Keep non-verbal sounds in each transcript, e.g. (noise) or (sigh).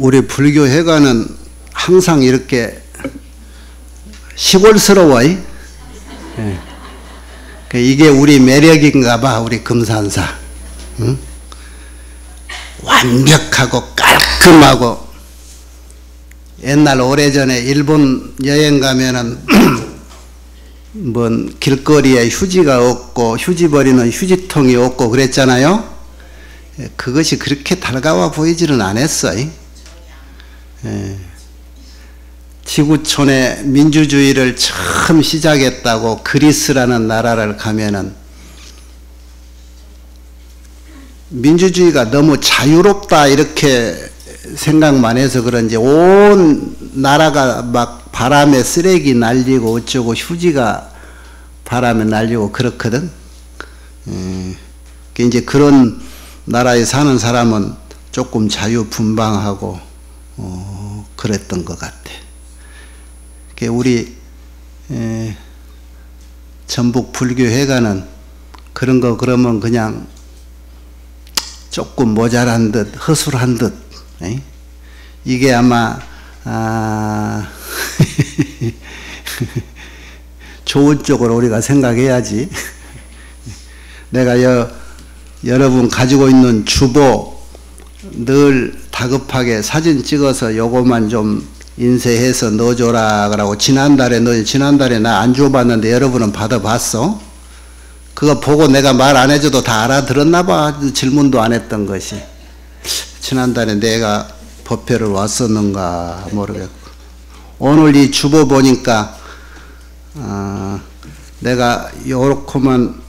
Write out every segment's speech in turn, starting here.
우리 불교 회관은 항상 이렇게 시골스러워. 예. 그 이게 우리 매력인가 봐, 우리 금산사. 응? 완벽하고 깔끔하고 옛날 오래전에 일본 여행 가면은 (clears throat) 뭔 길거리에 휴지가 없고 휴지 버리는 휴지통이 없고 그랬잖아요. 예, 그것이 그렇게 달가워 보이지는 않았어요. 예. 지구촌에 민주주의를 처음 시작했다고 그리스라는 나라를 가면은 민주주의가 너무 자유롭다 이렇게 생각만 해서 그런지 온 나라가 막 바람에 쓰레기 날리고 어쩌고 휴지가 바람에 날리고 그렇거든. 음, 이제 그런 나라에 사는 사람은 조금 자유분방하고 어, 그랬던 것 같아. 우리 에, 전북 불교회가는 그런 거 그러면 그냥 조금 모자란 듯 허술한 듯 에? 이게 아마 아 (laughs) 좋은 쪽으로 우리가 생각해야지. 내가 여, 여러분 가지고 있는 주보 늘 다급하게 사진 찍어서 요거만 좀 인쇄해서 넣어줘라 그러고 지난달에 너 지난달에 나 안 줘봤는데 여러분은 받아봤어? 그거 보고 내가 말 안 해줘도 다 알아들었나 봐. 질문도 안 했던 것이. 지난달에 내가 법회를 왔었는가 모르겠고. 오늘 이 주보 보니까 어, 내가 요렇게만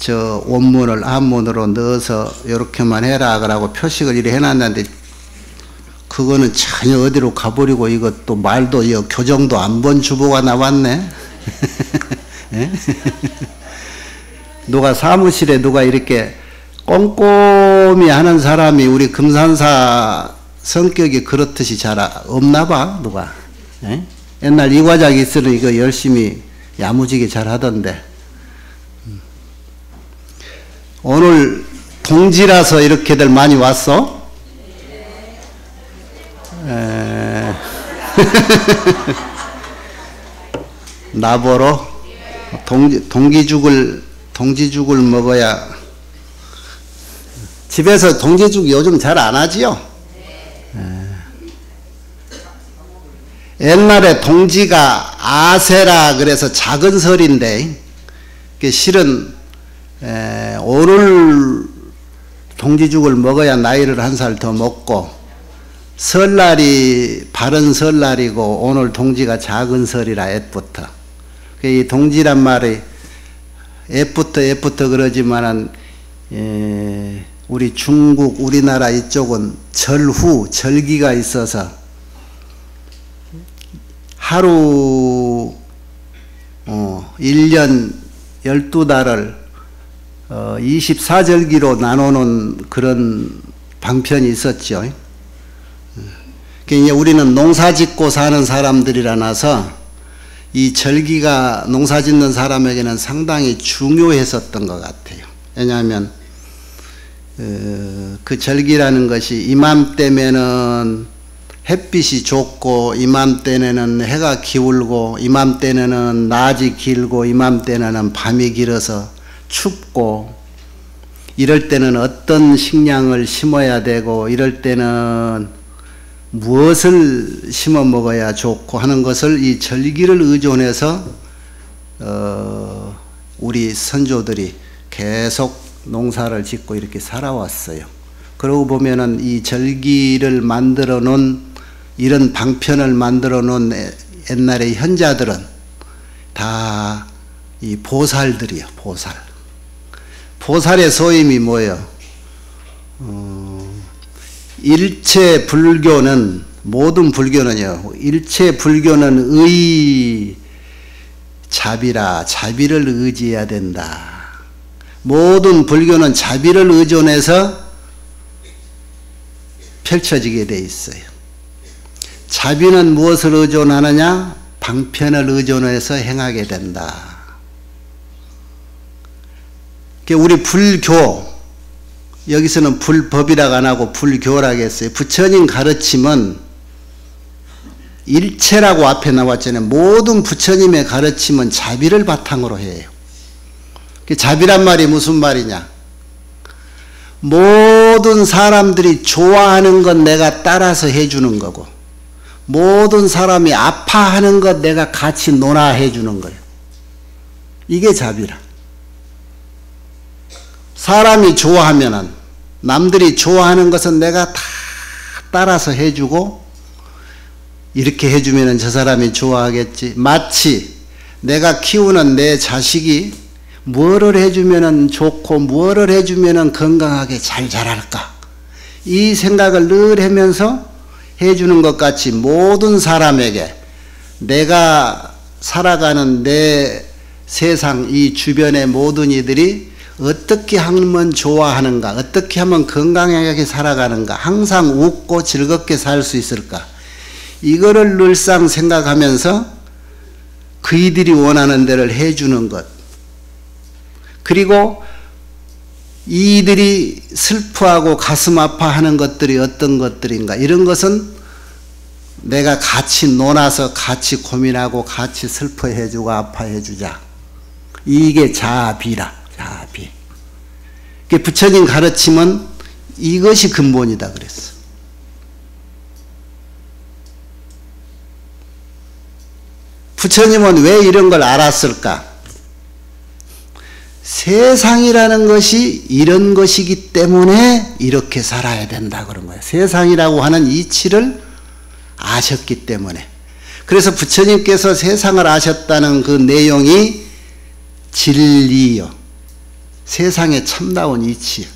저 원문을 한문으로 넣어서 요렇게만 해라 그러고 표식을 이렇게 해놨는데 그거는 전혀 어디로 가버리고 이것도 말도 이 교정도 안 본 주보가 나왔네. (laughs) 예? 누가 사무실에 누가 이렇게 꼼꼼히 하는 사람이 우리 금산사 성격이 그렇듯이 잘 없나 봐 누가. 예? 옛날 이 과장 있으면 이거 열심히 야무지게 잘 하던데. 오늘 동지라서 이렇게들 많이 왔어? 에... (laughs) 나보러 동지, 동기죽을 동지죽을 먹어야 집에서 동지죽 요즘 잘 안 하지요? 옛날에 동지가 아세라 그래서 작은 설인데 실은 에, 오늘 동지죽을 먹어야 나이를 한 살 더 먹고 설날이 바른 설날이고 오늘 동지가 작은 설이라 애부터. 그이 동지란 말이 애부터 애부터 그러지만은 에, 우리 중국 우리나라 이쪽은 절후 절기가 있어서 하루 어, 1년 12달을 어, 24절기로 나누는 그런 방편이 있었죠. 그러니까 우리는 농사 짓고 사는 사람들이라서 이 절기가 농사 짓는 사람에게는 상당히 중요했었던 것 같아요. 왜냐하면 어, 그 절기라는 것이 이맘때면은 햇빛이 좋고 이맘때는 해가 기울고 이맘때는 낮이 길고 이맘때는 밤이 길어서 춥고 이럴 때는 어떤 식량을 심어야 되고 이럴 때는 무엇을 심어 먹어야 좋고 하는 것을 이 절기를 의존해서 어 우리 선조들이 계속 농사를 짓고 이렇게 살아왔어요. 그러고 보면은 이 절기를 만들어 놓은 이런 방편을 만들어 놓은 옛날의 현자들은 다 이 보살들이요, 보살. 보살의 소임이 뭐예요? 어, 일체 불교는 모든 불교는요. 일체 불교는 의 자비라 자비를 의지해야 된다. 모든 불교는 자비를 의존해서 펼쳐지게 돼 있어요. 자비는 무엇을 의존하느냐? 방편을 의존해서 행하게 된다. 우리 불교 여기서는 불법이라고 안 하고 불교라고 했어요. 부처님 가르침은 일체라고 앞에 나왔잖아요. 모든 부처님의 가르침은 자비를 바탕으로 해요. 그 자비란 말이 무슨 말이냐? 모든 사람들이 좋아하는 건 내가 따라서 해주는 거고, 모든 사람이 아파하는 것 내가 같이 논하해 주는 거예요. 이게 자비라. 사람이 좋아하면은 남들이 좋아하는 것은 내가 다 따라서 해주고 이렇게 해주면은 저 사람이 좋아하겠지. 마치 내가 키우는 내 자식이 뭐를 해주면은 좋고 뭐를 해주면은 건강하게 잘 자랄까. 이 생각을 늘 하면서 해주는 것 같이 모든 사람에게 내가 살아가는 내 세상 이 주변의 모든 이들이 어떻게 하면 좋아하는가, 어떻게 하면 건강하게 살아가는가, 항상 웃고 즐겁게 살 수 있을까. 이거를 늘상 생각하면서 그이들이 원하는 대로 해주는 것. 그리고 이들이 슬퍼하고 가슴 아파하는 것들이 어떤 것들인가 이런 것은 내가 같이 논아서 같이 고민하고 같이 슬퍼해주고 아파해주자 이게 자비라 자비 부처님 가르침은 이것이 근본이다 그랬어 부처님은 왜 이런 걸 알았을까 세상이라는 것이 이런 것이기 때문에 이렇게 살아야 된다 그런 거예요. 세상이라고 하는 이치를 아셨기 때문에. 그래서 부처님께서 세상을 아셨다는 그 내용이 진리요. 세상에 참다운 이치요.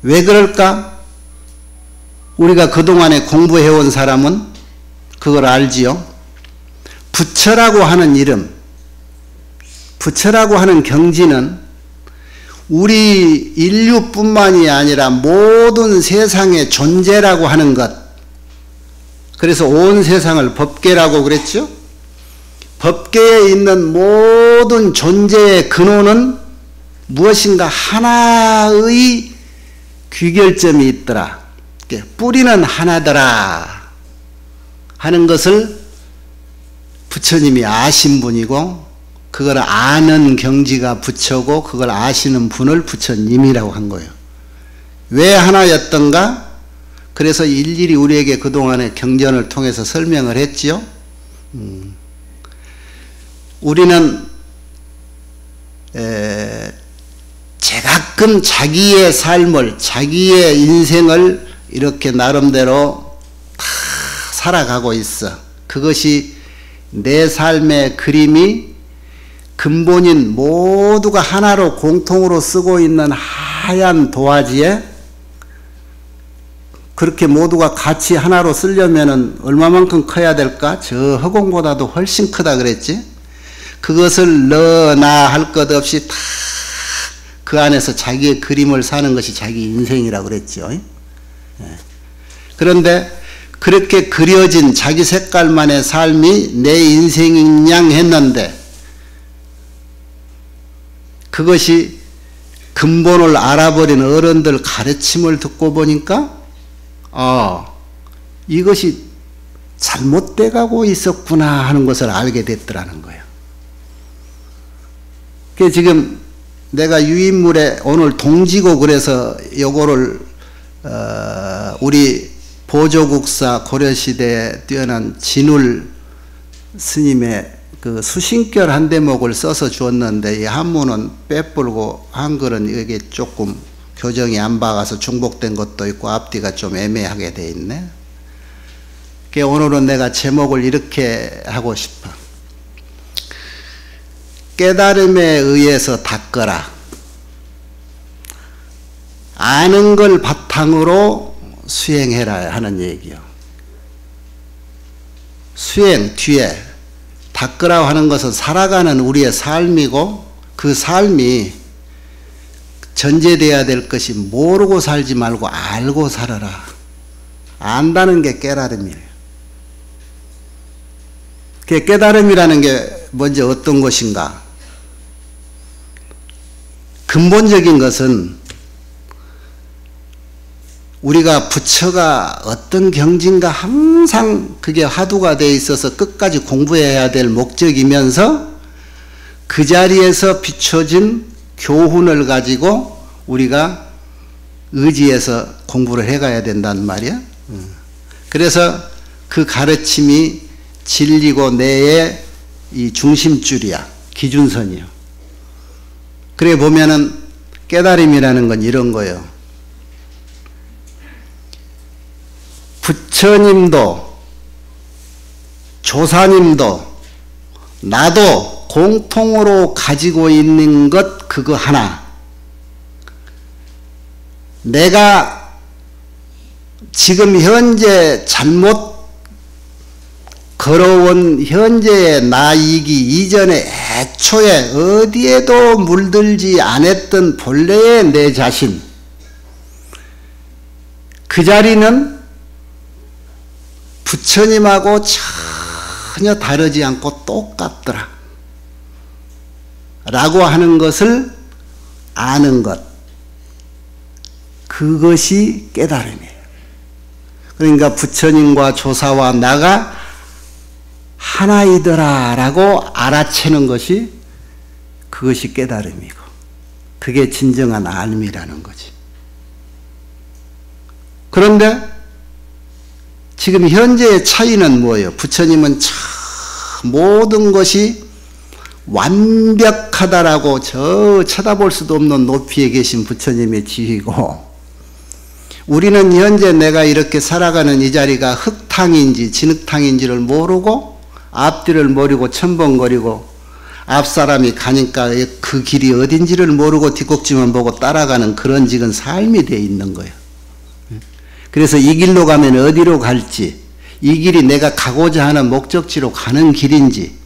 왜 그럴까? 우리가 그동안에 공부해온 사람은 그걸 알지요. 부처라고 하는 이름, 부처라고 하는 경지는 우리 인류뿐만이 아니라 모든 세상의 존재라고 하는 것. 그래서 온 세상을 법계라고 그랬죠? 법계에 있는 모든 존재의 근원은 무엇인가 하나의 귀결점이 있더라. 뿌리는 하나더라. 하는 것을 부처님이 아신 분이고 그걸 아는 경지가 부처고 그걸 아시는 분을 부처님이라고 한 거예요. 왜 하나였던가? 그래서 일일이 우리에게 그동안의 경전을 통해서 설명을 했지요. 음. 우리는 에, 제가끔 자기의 삶을 자기의 인생을 이렇게 나름대로 다 살아가고 있어. 그것이 내 삶의 그림이 근본인 모두가 하나로 공통으로 쓰고 있는 하얀 도화지에 그렇게 모두가 같이 하나로 쓰려면은 얼마만큼 커야 될까? 저 허공보다도 훨씬 크다 그랬지? 그것을 너나 할 것 없이 다 그 안에서 자기의 그림을 사는 것이 자기 인생이라고 그랬죠. 예. 그런데 그렇게 그려진 자기 색깔만의 삶이 내 인생인 양 했는데 그것이 근본을 알아버린 어른들 가르침을 듣고 보니까 아 이것이 잘못돼 가고 있었구나 하는 것을 알게 됐더라는 거예요. 그 지금 내가 유인물에 오늘 동지고 그래서 요거를 어 우리 보조국사 고려시대에 뛰어난 진울 스님의 그 수신결 한 대목을 써서 주었는데 이 한문은 빼불고 한글은 이게 조금 교정이 안 박아서 중복된 것도 있고 앞뒤가 좀 애매하게 돼 있네. 그 오늘은 내가 제목을 이렇게 하고 싶어. 깨달음에 의해서 닦거라. 아는 걸 바탕으로 수행해라 하는 얘기요. 수행 뒤에 닦으라고 하는 것은 살아가는 우리의 삶이고 그 삶이 전제돼야 될 것이 모르고 살지 말고 알고 살아라. 안다는 게 깨달음이에요. 그 깨달음이라는 게 먼저 어떤 것인가? 근본적인 것은 우리가 부처가 어떤 경지인가 항상 그게 화두가 돼 있어서 끝까지 공부해야 될 목적이면서 그 자리에서 비춰진 교훈을 가지고 우리가 의지해서 공부를 해가야 된단 말이야. 그래서 그 가르침이 진리고 내의 이 중심줄이야. 기준선이요. 그래 보면은 깨달음이라는 건 이런 거예요. 부처님도 조사님도 나도 공통으로 가지고 있는 것 그거 하나. 내가 지금 현재 잘못 걸어온 현재의 나이기 이전에 애초에 어디에도 물들지 않았던 본래의 내 자신 그 자리는 부처님하고 전혀 다르지 않고 똑같더라. 라고 하는 것을 아는 것. 그것이 깨달음이에요. 그러니까 부처님과 조사와 나가 하나이더라 라고 알아채는 것이 그것이 깨달음이고 그게 진정한 알미라는 거지. 그런데 지금 현재의 차이는 뭐예요? 부처님은 참 모든 것이 완벽하다라고 저 쳐다볼 수도 없는 높이에 계신 부처님의 지위고 우리는 현재 내가 이렇게 살아가는 이 자리가 흙탕인지 진흙탕인지를 모르고 앞뒤를 모르고 첨벙거리고 앞사람이 가니까 그 길이 어딘지를 모르고 뒷꼭지만 보고 따라가는 그런 지금 삶이 돼 있는 거예요. 그래서 이 길로 가면 어디로 갈지 이 길이 내가 가고자 하는 목적지로 가는 길인지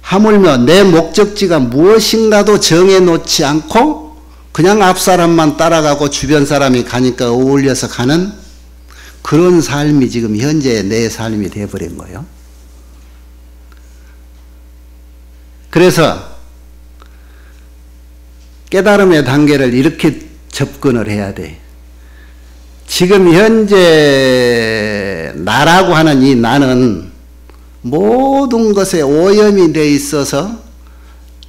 하물며 내 목적지가 무엇인가도 정해놓지 않고 그냥 앞 사람만 따라가고 주변 사람이 가니까 어울려서 가는 그런 삶이 지금 현재의 내 삶이 되어버린 거예요. 그래서 깨달음의 단계를 이렇게 접근을 해야 돼. 지금 현재 나라고 하는 이 나는 모든 것에 오염이 돼 있어서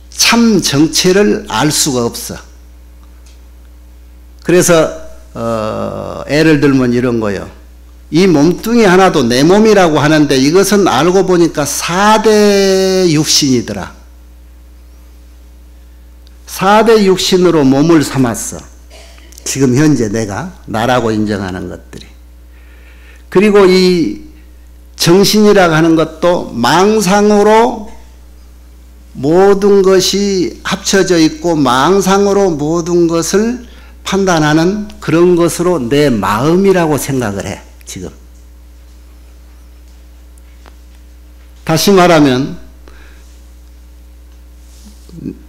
참 정체를 알 수가 없어. 그래서 어, 예를 들면 이런 거요. 이 몸뚱이 하나도 내 몸이라고 하는데 이것은 알고 보니까 4대 육신이더라. 4대 육신으로 몸을 삼았어. 지금 현재 내가 나라고 인정하는 것들이. 그리고 이 정신이라고 하는 것도 망상으로 모든 것이 합쳐져 있고 망상으로 모든 것을 판단하는 그런 것으로 내 마음이라고 생각을 해, 지금. 다시 말하면,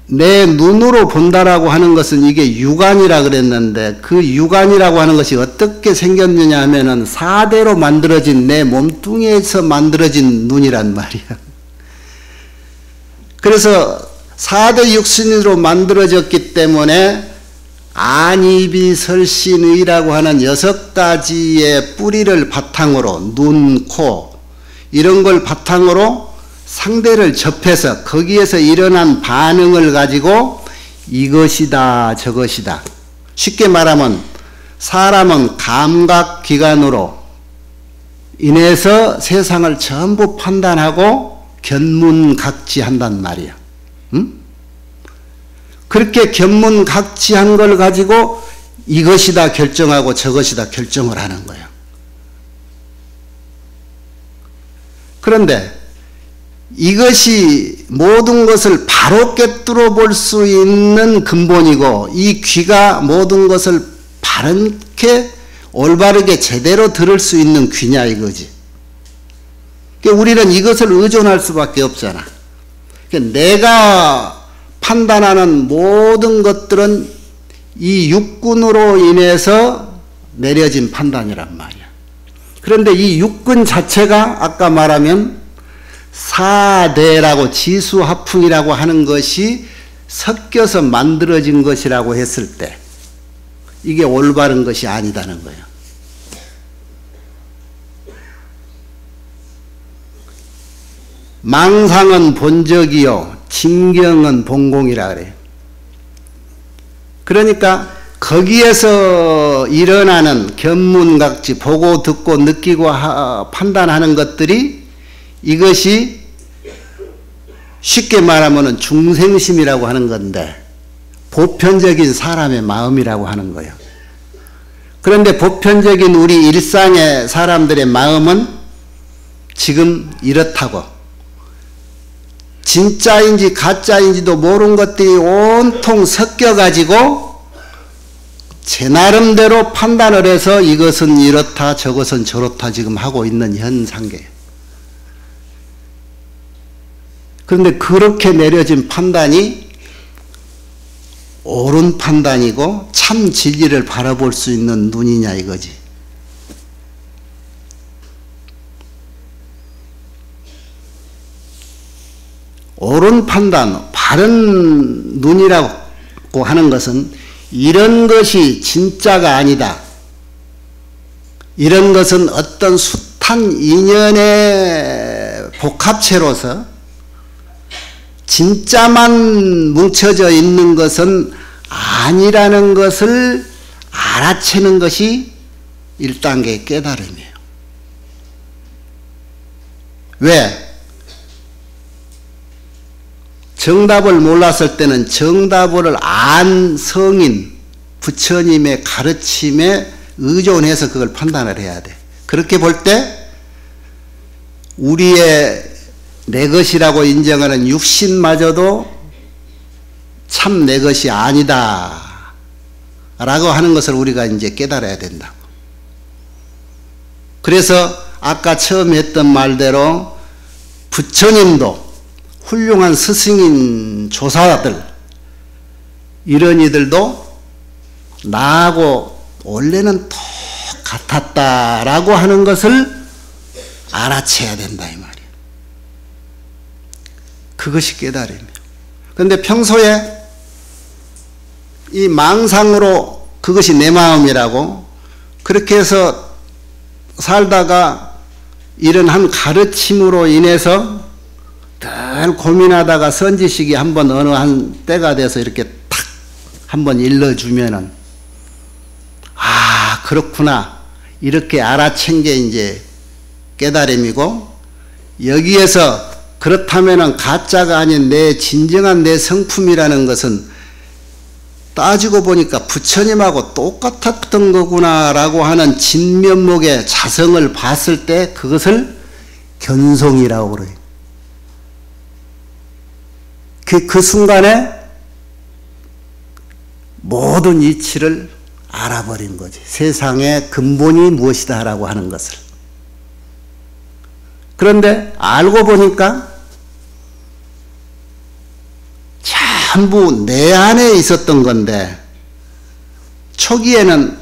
내 눈으로 본다라고 하는 것은 이게 육안이라 그랬는데 그 육안이라고 하는 것이 어떻게 생겼느냐 하면은 사대로 만들어진 내 몸뚱이에서 만들어진 눈이란 말이야. 그래서 사대 육신으로 만들어졌기 때문에 안이비설신의라고 하는 여섯 가지의 뿌리를 바탕으로 눈, 코 이런 걸 바탕으로 상대를 접해서 거기에서 일어난 반응을 가지고 이것이다 저것이다 쉽게 말하면 사람은 감각기관으로 인해서 세상을 전부 판단하고 견문각지한단 말이야. 응? 그렇게 견문각지한 걸 가지고 이것이다 결정하고 저것이다 결정을 하는 거예요. 그런데 이것이 모든 것을 바로 꿰뚫어 볼 수 있는 근본이고 이 귀가 모든 것을 바르게 올바르게 제대로 들을 수 있는 귀냐 이거지. 그러니까 우리는 이것을 의존할 수밖에 없잖아. 그러니까 내가 판단하는 모든 것들은 이 육군으로 인해서 내려진 판단이란 말이야. 그런데 이 육군 자체가 아까 말하면 사대라고 지수화풍이라고 하는 것이 섞여서 만들어진 것이라고 했을 때 이게 올바른 것이 아니다는 거예요. 망상은 본적이요, 진경은 본공이라 그래요. 그러니까 거기에서 일어나는 견문각지 보고 듣고 느끼고 하, 판단하는 것들이 이것이 쉽게 말하면 중생심이라고 하는 건데 보편적인 사람의 마음이라고 하는 거예요. 그런데 보편적인 우리 일상의 사람들의 마음은 지금 이렇다고 진짜인지 가짜인지도 모르는 것들이 온통 섞여가지고 제 나름대로 판단을 해서 이것은 이렇다 저것은 저렇다 지금 하고 있는 현 상태예요. 그런데 그렇게 내려진 판단이 옳은 판단이고 참 진리를 바라볼 수 있는 눈이냐 이거지. 옳은 판단, 바른 눈이라고 하는 것은 이런 것이 진짜가 아니다. 이런 것은 어떤 숱한 인연의 복합체로서 진짜만 뭉쳐져 있는 것은 아니라는 것을 알아채는 것이 1단계 깨달음이에요. 왜? 정답을 몰랐을 때는 정답을 안 성인, 부처님의 가르침에 의존해서 그걸 판단을 해야 돼. 그렇게 볼 때 우리의 내 것이라고 인정하는 육신마저도 참 내 것이 아니다. 라고 하는 것을 우리가 이제 깨달아야 된다. 그래서 아까 처음 했던 말대로 부처님도 훌륭한 스승인 조사들 이런 이들도 나하고 원래는 똑같았다라고 하는 것을 알아채야 된다 이 말이에요. 그것이 깨달음이에요. 그런데 평소에 이 망상으로 그것이 내 마음이라고 그렇게 해서 살다가 이런 한 가르침으로 인해서 늘 고민하다가 선지식이 한번 어느 한 때가 돼서 이렇게 탁 한번 일러주면은 아 그렇구나 이렇게 알아챈 게 이제 깨달음이고 여기에서 그렇다면은 가짜가 아닌 내 진정한 내 성품이라는 것은 따지고 보니까 부처님하고 똑같았던 거구나라고 하는 진면목의 자성을 봤을 때 그것을 견성이라고 그래요. 그, 그 순간에 모든 이치를 알아버린 거지. 세상의 근본이 무엇이다 라고 하는 것을. 그런데 알고 보니까 전부 내 안에 있었던 건데 초기에는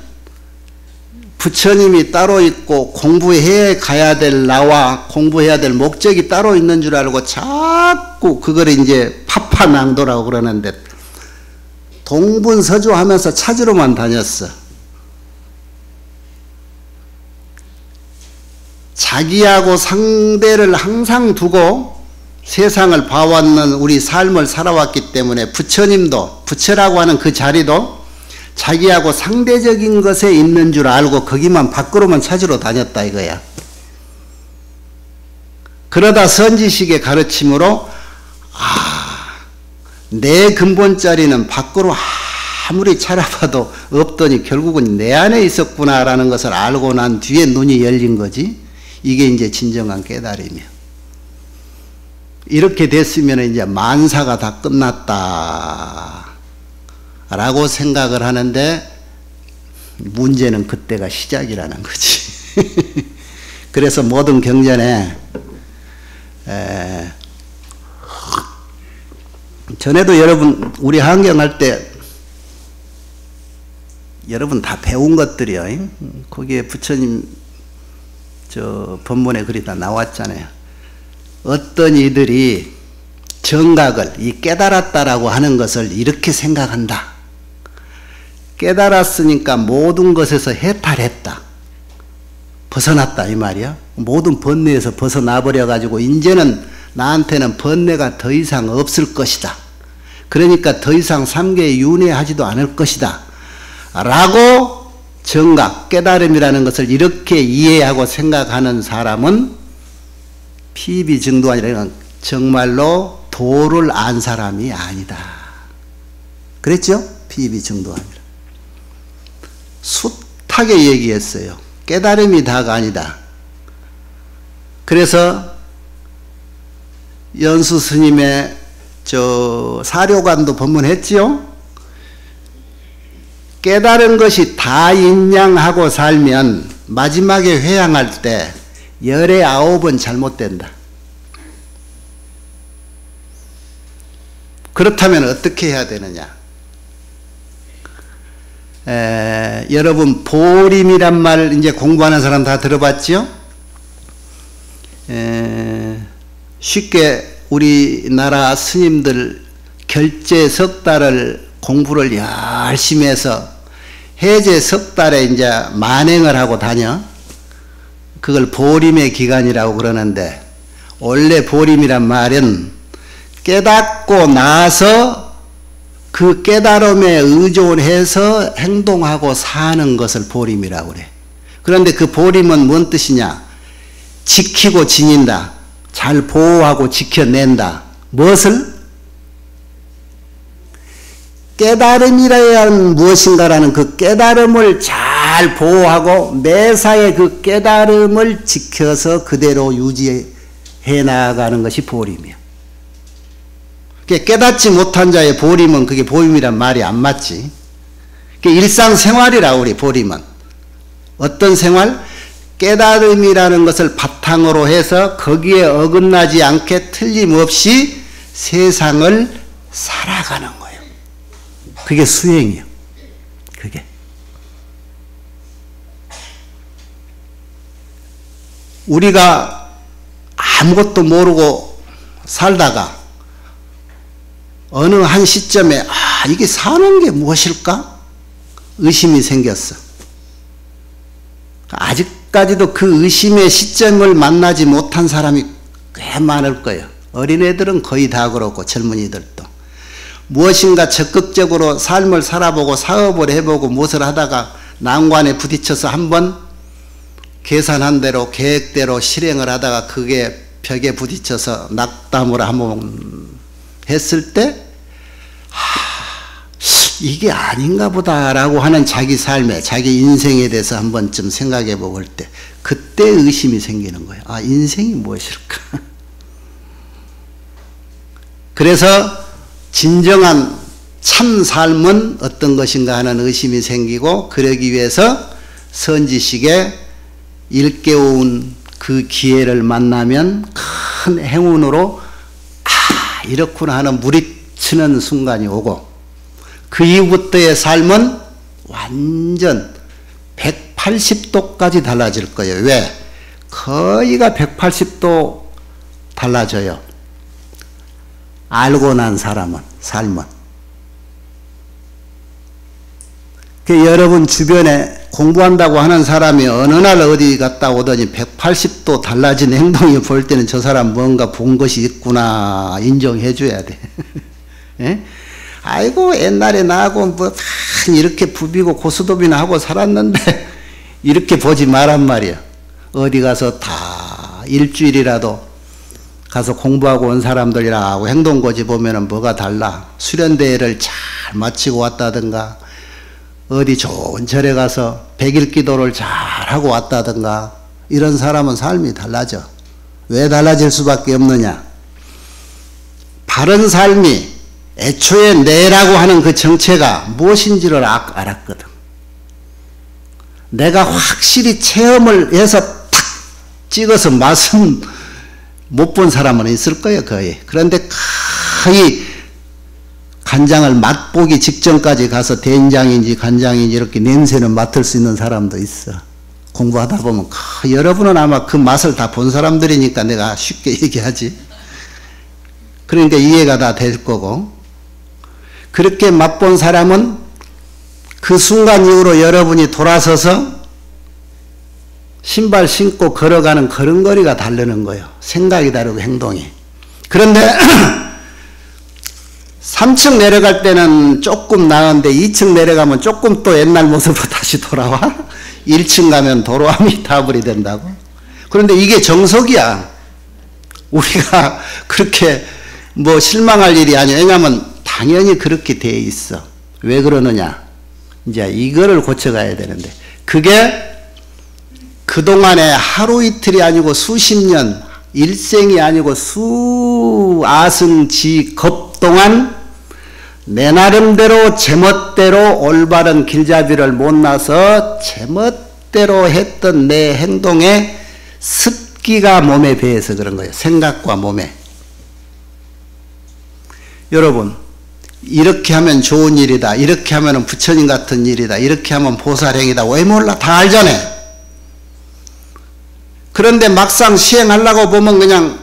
부처님이 따로 있고 공부해 가야 될 나와 공부해야 될 목적이 따로 있는 줄 알고 자꾸 그걸 이제 파파낭도라고 그러는데 동분서주하면서 찾으러만 다녔어. 자기하고 상대를 항상 두고 세상을 봐왔는 우리 삶을 살아왔기 때문에 부처님도 부처라고 하는 그 자리도 자기하고 상대적인 것에 있는 줄 알고 거기만 밖으로만 찾으러 다녔다 이거야. 그러다 선지식의 가르침으로 아, 내 근본 자리는 밖으로 아무리 찾아봐도 없더니 결국은 내 안에 있었구나라는 것을 알고 난 뒤에 눈이 열린 거지. 이게 이제 진정한 깨달음이야. 이렇게 됐으면 이제 만사가 다 끝났다. 라고 생각을 하는데 문제는 그때가 시작이라는 거지. (laughs) 그래서 모든 경전에 전에도 여러분 우리 환경할 때 여러분 다 배운 것들이요. 거기에 부처님 저 본문에 글이 다 나왔잖아요. 어떤 이들이 정각을 이 깨달았다라고 하는 것을 이렇게 생각한다. 깨달았으니까 모든 것에서 해탈했다. 벗어났다 이 말이야. 모든 번뇌에서 벗어나 버려 가지고 이제는 나한테는 번뇌가 더 이상 없을 것이다. 그러니까 더 이상 삼계에 윤회하지도 않을 것이다. 라고 정각, 깨달음이라는 것을 이렇게 이해하고 생각하는 사람은 피비증도 아니라 정말로 도를 안 사람이 아니다. 그랬죠? 피비증도 아니라. 숱하게 얘기했어요. 깨달음이 다가 아니다. 그래서 연수 스님의 저 사료관도 법문했지요. 깨달은 것이 다 인양하고 살면 마지막에 회양할 때 열의 아홉은 잘못된다. 그렇다면 어떻게 해야 되느냐? 에, 여러분 보림이란 말 이제 공부하는 사람 다 들어봤지요? 에, 쉽게 우리나라 스님들 결제 석 달을 공부를 열심히 해서 해제 석 달에 이제 만행을 하고 다녀. 그걸 보림의 기간이라고 그러는데 원래 보림이란 말은 깨닫고 나서 그 깨달음에 의존해서 행동하고 사는 것을 보림이라고 그래. 그런데 그 보림은 뭔 뜻이냐? 지키고 지닌다. 잘 보호하고 지켜낸다. 무엇을? 깨달음이라는 무엇인가라는 그 깨달음을 잘 보호하고 매사에 그 깨달음을 지켜서 그대로 유지해 나가는 것이 보림이야. 깨닫지 못한 자의 보림은 그게 보림이란 말이 안 맞지. 일상생활이라 우리 보림은. 어떤 생활? 깨달음이라는 것을 바탕으로 해서 거기에 어긋나지 않게 틀림없이 세상을 살아가는 거예요. 그게 수행이요. 그게. 우리가 아무것도 모르고 살다가 어느 한 시점에 아 이게 사는 게 무엇일까? 의심이 생겼어. 아직까지도 그 의심의 시점을 만나지 못한 사람이 꽤 많을 거예요. 어린애들은 거의 다 그렇고 젊은이들도. 무엇인가 적극적으로 삶을 살아보고 사업을 해보고 무엇을 하다가 난관에 부딪혀서 한번 계산한 대로 계획대로 실행을 하다가 그게 벽에 부딪혀서 낙담을 한번 했을 때 하, 이게 아닌가 보다라고 하는 자기 삶에 자기 인생에 대해서 한 번쯤 생각해 볼때 그때 의심이 생기는 거예요. 아 인생이 무엇일까? (laughs) 그래서 진정한 참 삶은 어떤 것인가 하는 의심이 생기고 그러기 위해서 선지식에 일깨운 그 기회를 만나면 큰 행운으로 아 이렇구나 하는 무리치는 순간이 오고 그 이후부터의 삶은 완전 180도까지 달라질 거예요. 왜? 거의가 180도 달라져요. 알고 난 사람은, 삶은. 그 여러분 주변에 공부한다고 하는 사람이 어느 날 어디 갔다 오더니 180도 달라진 행동이 볼 때는 저 사람 뭔가 본 것이 있구나 인정해 줘야 돼. (laughs) 예? 아이고 옛날에 나하고 뭐 이렇게 부비고 고스톱이나 하고 살았는데 (laughs) 이렇게 보지 말란 말이야. 어디 가서 다 일주일이라도 가서 공부하고 온 사람들이라고 행동 고지 보면은 뭐가 달라. 수련대회를 잘 마치고 왔다든가 어디 좋은 절에 가서 백일 기도를 잘 하고 왔다든가 이런 사람은 삶이 달라져. 왜 달라질 수밖에 없느냐? 바른 삶이 애초에 내라고 하는 그 정체가 무엇인지를 알았거든. 내가 확실히 체험을 해서 탁 찍어서 맛은 못 본 사람은 있을 거예요, 거의. 그런데 거의 간장을 맛보기 직전까지 가서 된장인지 간장인지 이렇게 냄새는 맡을 수 있는 사람도 있어. 공부하다 보면 여러분은 아마 그 맛을 다 본 사람들이니까 내가 쉽게 (laughs) 얘기하지. 그러니까 이해가 다 될 거고 그렇게 맛본 사람은 그 순간 이후로 여러분이 돌아서서 신발 신고 걸어가는 걸음걸이가 다르는 거예요. 생각이 다르고 행동이. 그런데 (clears throat) 3층 내려갈 때는 조금 나은데 2층 내려가면 조금 또 옛날 모습으로 (laughs) 다시 돌아와. 1층 가면 도로함이 (laughs) 다불이 된다고. 그런데 이게 정석이야. 우리가 (laughs) 그렇게 뭐 실망할 일이 아니야. 왜냐하면 당연히 그렇게 돼 있어. 왜 그러느냐? 이제 이거를 고쳐가야 되는데 그게 그동안에 하루 이틀이 아니고 수십 년 일생이 아니고 수아승지 겁 동안 내 나름대로 제멋대로 올바른 길잡이를 못 나서 제멋대로 했던 내 행동에 습기가 몸에 배해서 그런 거예요. 생각과 몸에. 여러분 이렇게 하면 좋은 일이다. 이렇게 하면 부처님 같은 일이다. 이렇게 하면 보살행이다. 왜 몰라? 다 알잖아. 그런데 막상 시행하려고 보면 그냥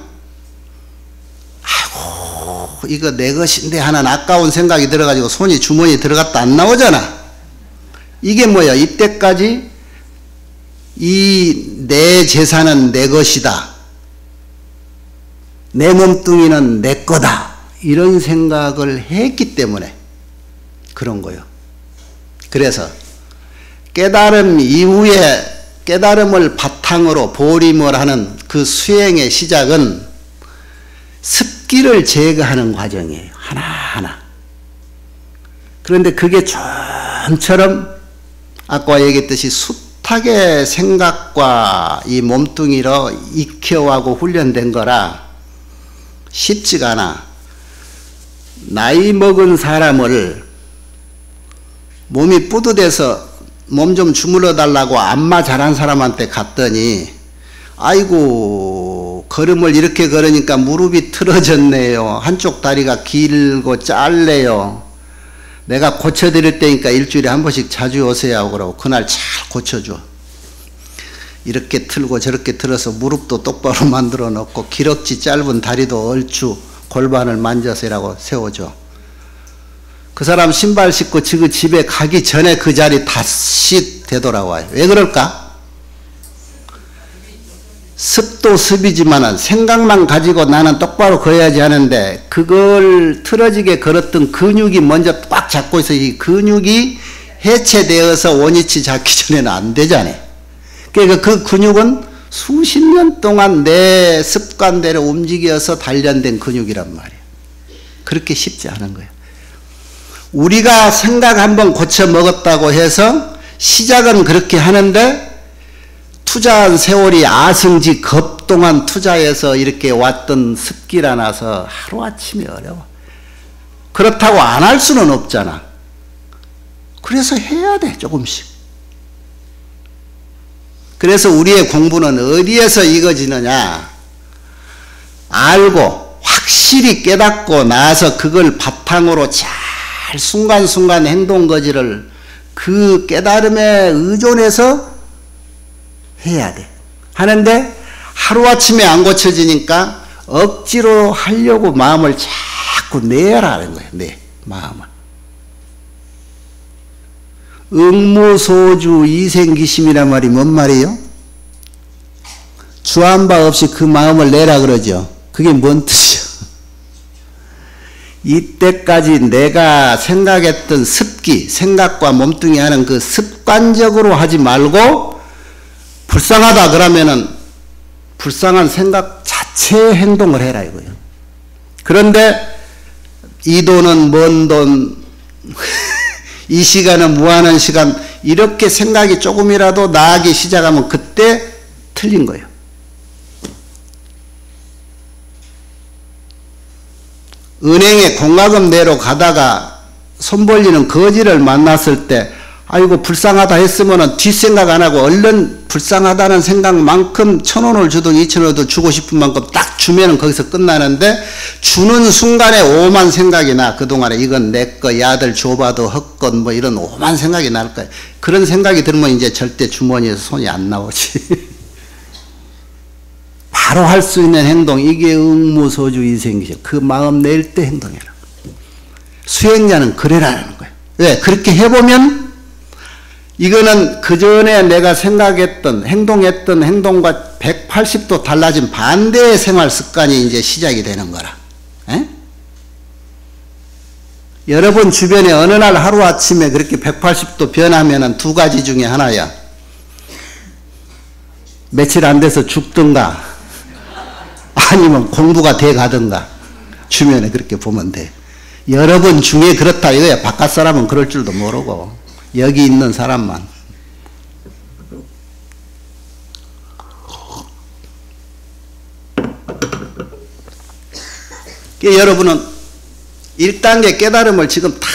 아이고 이거 내 것인데 하는 아까운 생각이 들어가지고 손이 주머니에 들어갔다 안 나오잖아. 이게 뭐야? 이때까지 이 내 재산은 내 것이다. 내 몸뚱이는 내 거다. 이런 생각을 했기 때문에 그런 거요. 그래서 깨달음 이후에 깨달음을 바탕으로 보림을 하는 그 수행의 시작은 습기를 제거하는 과정이에요. 하나하나. 그런데 그게 좀처럼 아까 얘기했듯이 숱하게 생각과 이 몸뚱이로 익혀하고 훈련된 거라 쉽지가 않아. 나이 먹은 사람을 몸이 뿌듯해서 몸 좀 주물러 달라고 안마 잘한 사람한테 갔더니 아이고 걸음을 이렇게 걸으니까 무릎이 틀어졌네요. 한쪽 다리가 길고 짧네요. 내가 고쳐드릴 때니까 일주일에 한 번씩 자주 오세요 그러고 그날 잘 고쳐줘. 이렇게 틀고 저렇게 틀어서 무릎도 똑바로 (laughs) 만들어 놓고 기럭지 짧은 다리도 얼추 골반을 만져서라고 세워줘. 그 사람 신발 신고 지그 집에 가기 전에 그 자리 다시 되돌아와요. 왜 그럴까? 습도 습이지만은 생각만 가지고 나는 똑바로 걸어야지 하는데 그걸 틀어지게 걸었던 근육이 먼저 꽉 잡고 있어 이 근육이 해체되어서 원위치 잡기 전에는 안 되잖아요. 그러니까 그 근육은 수십 년 동안 내 습관대로 움직여서 단련된 근육이란 말이에요. 그렇게 쉽지 않은 거예요. 우리가 생각 한번 고쳐 먹었다고 해서 시작은 그렇게 하는데 투자한 세월이 아승지 겁 동안 투자해서 이렇게 왔던 습기라 나서 하루아침에 어려워. 그렇다고 안 할 수는 없잖아. 그래서 해야 돼, 조금씩. 그래서 우리의 공부는 어디에서 이거지느냐? 알고 확실히 깨닫고 나서 그걸 바탕으로 잘 순간순간 행동 거지를 그 깨달음에 의존해서 해야 돼. 하는데 하루아침에 안 고쳐지니까 억지로 하려고 마음을 자꾸 내라는 거예요. 내 마음을. 응무소주 이생기심이란 말이 뭔 말이에요? 주한 바 없이 그 마음을 내라 그러죠. 그게 뭔 뜻이야? 이때까지 내가 생각했던 습기, 생각과 몸뚱이 하는 그 습관적으로 하지 말고 불쌍하다 그러면은 불쌍한 생각 자체의 행동을 해라 이거예요. 그런데 이 돈은 먼 돈, (laughs) 이 시간은 무한한 시간, 이렇게 생각이 조금이라도 나기 시작하면 그때 틀린 거예요. 은행에 공과금 내러 가다가 손 벌리는 거지를 만났을 때 아이고 불쌍하다 했으면 뒷생각 안 하고 얼른 불쌍하다는 생각만큼 천 원을 주든 이천 원을 주고 싶은 만큼 딱 주면은 거기서 끝나는데 주는 순간에 오만 생각이 나. 그동안에 이건 내 거 야들 줘봐도 헛건 뭐 이런 오만 생각이 날 거야. 그런 생각이 들면 이제 절대 주머니에서 손이 안 나오지 (laughs) 바로 할 수 있는 행동 이게 응무소주 이생기죠. 그 마음 낼 때 행동해라. 수행자는 그래라는 거예요. 왜? 그렇게 해보면 이거는 그 전에 내가 생각했던 행동했던 행동과 180도 달라진 반대의 생활 습관이 이제 시작이 되는 거라. 에? 여러분 주변에 어느 날 하루아침에 그렇게 180도 변하면 두 가지 중에 하나야. 며칠 안 돼서 죽든가 아니면 공부가 돼 가든가 주변에 그렇게 보면 돼. 여러분 중에 그렇다 이거야. 바깥 사람은 그럴 줄도 모르고 여기 있는 사람만. 여러분은 1단계 깨달음을 지금 다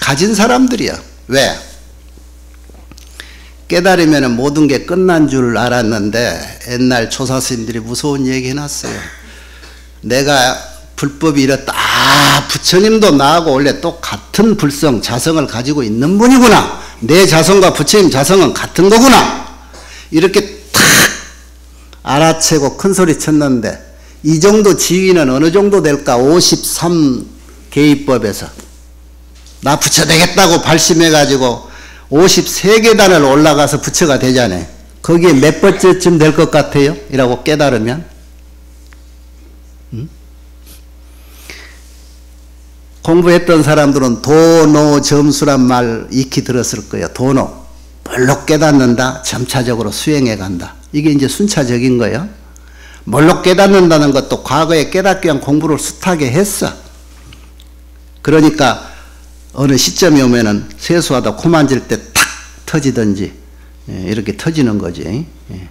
가진 사람들이야. 왜? 깨달으면 모든 게 끝난 줄 알았는데 옛날 조사 스님들이 무서운 얘기 해놨어요. 내가 불법이 이렇다. 아, 부처님도 나하고 원래 똑같은 불성, 자성을 가지고 있는 분이구나. 내 자성과 부처님 자성은 같은 거구나. 이렇게 탁 알아채고 큰 소리 쳤는데 이 정도 지위는 어느 정도 될까? 53 개입법에서. 나 부처 되겠다고 발심해가지고 53계단을 올라가서 부처가 되잖아요. 거기에 몇 번째쯤 될 것 같아요? 이라고 깨달으면. 음? 공부했던 사람들은 도노 점수란 말 익히 들었을 거예요. 도노. 뭘로 깨닫는다? 점차적으로 수행해 간다. 이게 이제 순차적인 거예요. 뭘로 깨닫는다는 것도 과거에 깨닫기 위한 공부를 숱하게 했어. 그러니까 어느 시점이 오면은 세수하다 코 만질 때 탁 터지든지 예, 이렇게 터지는 거지. 예.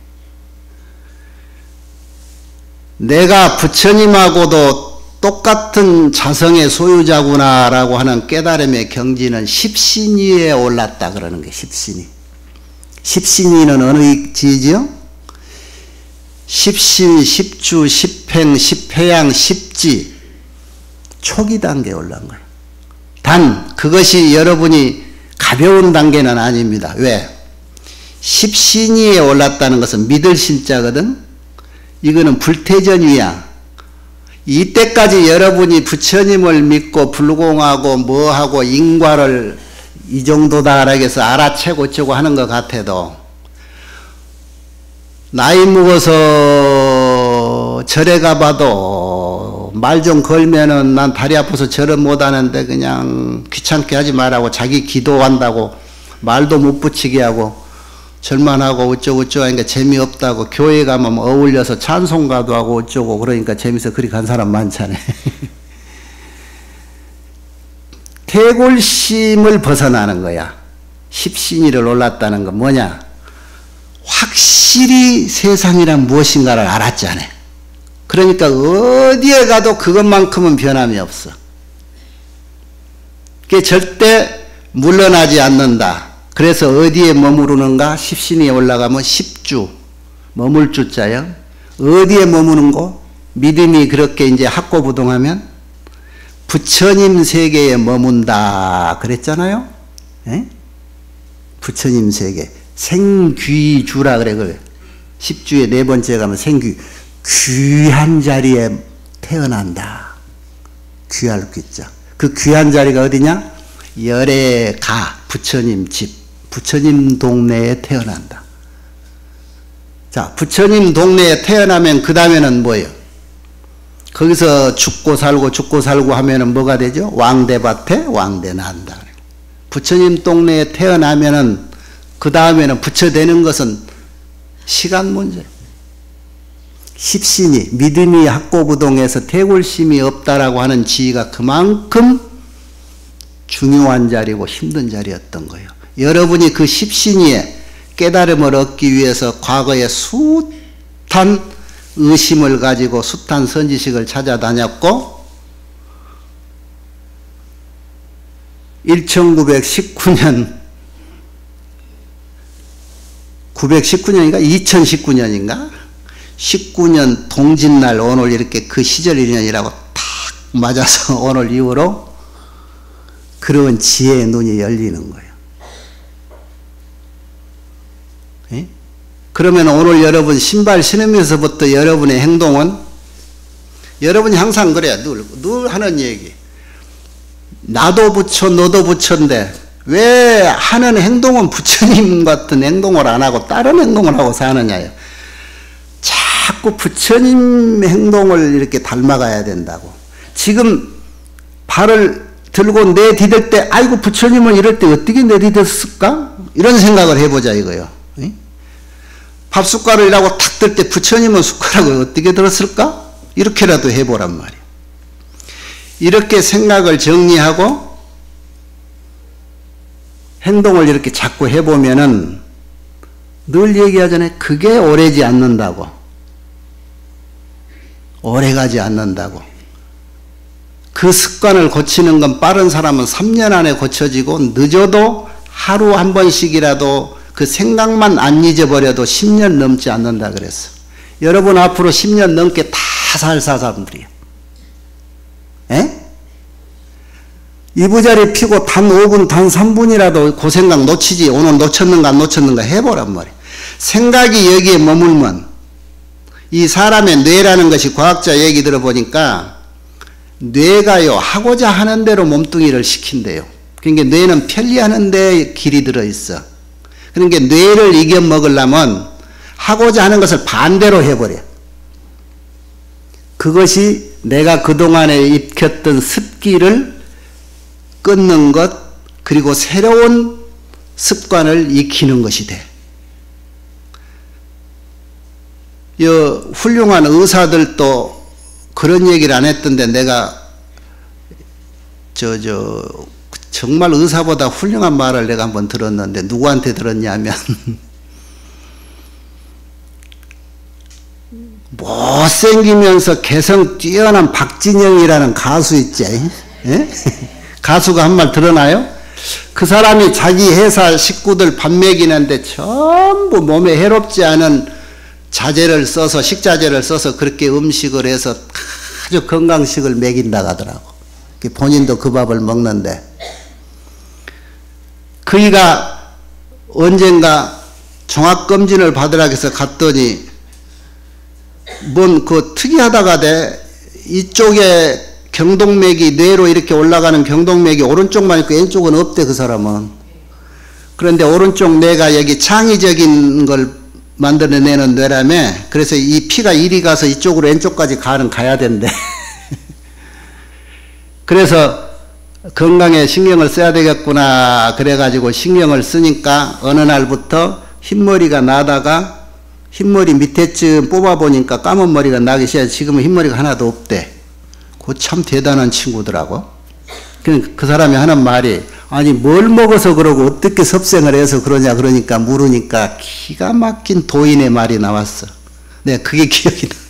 내가 부처님하고도 똑같은 자성의 소유자구나라고 하는 깨달음의 경지는 십신위에 올랐다 그러는 게 십신위. 십신위는 어느 지지요? 십신, 십주, 십행, 십회양, 십지 초기 단계에 올라간 거예요. 단 그것이 여러분이 가벼운 단계는 아닙니다. 왜? 십신위에 올랐다는 것은 믿을 신자거든. 이거는 불태전 위야. 이때까지 여러분이 부처님을 믿고 불공하고 뭐하고 인과를 이 정도다라고 해서 알아채고 어쩌고 하는 것 같아도 나이 먹어서 절에 가봐도 말 좀 걸면은 난 다리 아파서 절은 못하는데 그냥 귀찮게 하지 말라고 자기 기도한다고 말도 못 붙이게 하고 절만 하고 어쩌고 어쩌고 하니까 재미없다고 교회 가면 어울려서 찬송가도 하고 어쩌고 그러니까 재미서 그리 간 사람 많잖아요. 태골심을 (laughs) 벗어나는 거야. 십신이를 올랐다는 건 뭐냐? 확실히 세상이란 무엇인가를 알았잖아요. 그러니까 어디에 가도 그것만큼은 변함이 없어. 그게 절대 물러나지 않는다. 그래서 어디에 머무르는가? 십신이 올라가면 십주, 머물 주자요. 어디에 머무는 거? 믿음이 그렇게 이제 학고부동하면 부처님 세계에 머문다. 그랬잖아요. 에? 부처님 세계. 생귀주라 그래 그래. 십주의 네 번째 가면 생귀 귀한 자리에 태어난다. 귀할 귀자. 그 귀한 자리가 어디냐? 열애 가 부처님 집 부처님 동네에 태어난다. 자 부처님 동네에 태어나면 그 다음에는 뭐예요? 거기서 죽고 살고 죽고 살고 하면은 뭐가 되죠? 왕대밭에 왕대 난다. 부처님 동네에 태어나면은 그 다음에는 부처 되는 것은 시간 문제. 십신이 믿음이 학고부동에서 태굴심이 없다라고 하는 지위가 그만큼 중요한 자리고 힘든 자리였던 거예요. 여러분이 그 십신이에 깨달음을 얻기 위해서 과거에 숱한 의심을 가지고 숱한 선지식을 찾아다녔고 1919년 919년인가 2019년인가 19년 동짓날 오늘 이렇게 그 시절 인연이라고 탁 맞아서 (laughs) 오늘 이후로 그런 지혜의 눈이 열리는 거예요. 에? 그러면 오늘 여러분 신발 신으면서부터 여러분의 행동은 여러분이 항상 그래요. 늘, 늘 하는 얘기. 나도 부처, 너도 부처인데 왜 하는 행동은 부처님 같은 행동을 안 하고 다른 행동을 하고 사느냐요. 자꾸 부처님 행동을 이렇게 닮아가야 된다고. 지금 발을 들고 내디딜 때 아이고 부처님은 이럴 때 어떻게 내디뎠을까? 이런 생각을 해보자 이거요. 밥 숟가락을 이라고 탁 들 때 부처님은 숟가락을 어떻게 들었을까? 이렇게라도 해보란 말이야. 이렇게 생각을 정리하고 행동을 이렇게 자꾸 해보면은 늘 얘기하잖아요. 그게 오래지 않는다고. 오래가지 않는다고. 그 습관을 고치는 건 빠른 사람은 3년 안에 고쳐지고 늦어도 하루 한 번씩이라도 그 생각만 안 잊어버려도 10년 넘지 않는다 그랬어. 여러분 앞으로 10년 넘게 다 살 사람들이에요. 에? 이부자리 피고 단 5분, 단 3분이라도 그 생각 놓치지. 오늘 놓쳤는가 안 놓쳤는가 해보란 말이에요. 생각이 여기에 머물면 이 사람의 뇌라는 것이 과학자 얘기 들어보니까 뇌가요 하고자 하는 대로 몸뚱이를 시킨대요. 그러니까 뇌는 편리하는 데 길이 들어 있어. 그러니까 뇌를 이겨 먹으려면 하고자 하는 것을 반대로 해버려. 그것이 내가 그동안에 입혔던 습기를 끊는 것, 그리고 새로운 습관을 익히는 것이 돼. 여 훌륭한 의사들도 그런 얘기를 안 했던데 내가 저저 정말 의사보다 훌륭한 말을 내가 한번 들었는데 누구한테 들었냐면 (laughs) 못생기면서 개성 뛰어난 박진영이라는 가수 있지 예? (laughs) 가수가 한 말 들어나요? 그 사람이 자기 회사 식구들 밥 먹이는데 전부 몸에 해롭지 않은 자재를 써서 식자재를 써서 그렇게 음식을 해서 아주 건강식을 먹인다 하더라고. 본인도 그 밥을 먹는데. 그이가 언젠가 종합검진을 받으라 해서 갔더니 뭔 그 특이하다가 돼. 이쪽에 경동맥이 뇌로 이렇게 올라가는 경동맥이 오른쪽만 있고 왼쪽은 없대 그 사람은. 그런데 오른쪽 뇌가 여기 창의적인 걸 만들어내는 뇌라며? 그래서 이 피가 이리 가서 이쪽으로 왼쪽까지 가는 가야 된대. (laughs) 그래서 건강에 신경을 써야 되겠구나. 그래가지고 신경을 쓰니까 어느 날부터 흰머리가 나다가 흰머리 밑에쯤 뽑아보니까 까만 머리가 나기 시작해. 지금은 흰머리가 하나도 없대. 그 참 대단한 친구더라고. 그, 그 사람이 하는 말이 아니 뭘 먹어서 그러고 어떻게 섭생을 해서 그러냐 그러니까 물으니까 기가 막힌 도인의 말이 나왔어 네 그게 (laughs) 기억이 나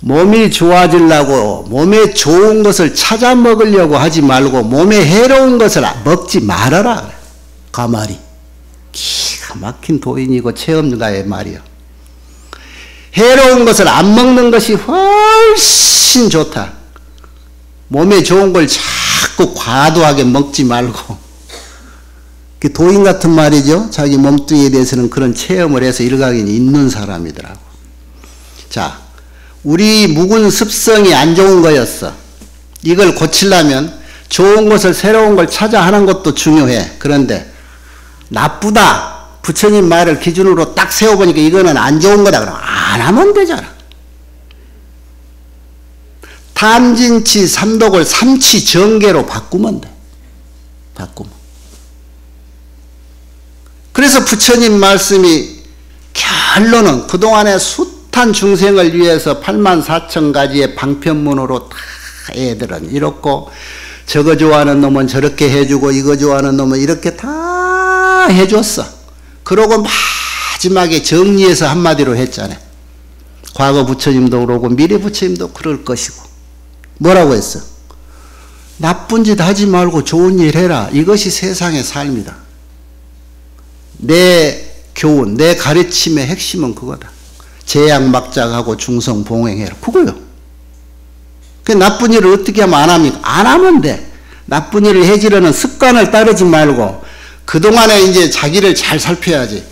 몸이 좋아지려고 몸에 좋은 것을 찾아 먹으려고 하지 말고 몸에 해로운 것을 먹지 말아라. 그 말이. 기가 막힌 도인이고 체험가의 말이요. 해로운 것을 안 먹는 것이 훨씬 좋다. 몸에 좋은 걸 자꾸 과도하게 먹지 말고. 그 도인 같은 말이죠. 자기 몸뚱이에 대해서는 그런 체험을 해서 일각이 있는 사람이더라고. 자, 우리 묵은 습성이 안 좋은 거였어. 이걸 고치려면 좋은 것을 새로운 걸 찾아 하는 것도 중요해. 그런데 나쁘다. 부처님 말을 기준으로 딱 세워보니까 이거는 안 좋은 거다. 그럼 안 하면 되잖아. 탐진치 삼독을 삼치 정계로 바꾸면 돼. 바꾸면. 그래서 부처님 말씀이 결론은 그동안의 숫 숱한 중생을 위해서 8만 4천 가지의 방편문으로 다 애들은 이렇고 저거 좋아하는 놈은 저렇게 해주고 이거 좋아하는 놈은 이렇게 다 해줬어. 그러고 마지막에 정리해서 한마디로 했잖아요. 과거 부처님도 그러고 미래 부처님도 그럴 것이고 뭐라고 했어? 나쁜 짓 하지 말고 좋은 일 해라. 이것이 세상의 삶이다. 내 교훈, 내 가르침의 핵심은 그거다. 제약 막작하고 중성 봉행해라. 그거요. 그 나쁜 일을 어떻게 하면 안 합니까? 안 하면 돼. 나쁜 일을 해지려는 습관을 따르지 말고 그동안에 이제 자기를 잘 살펴야지.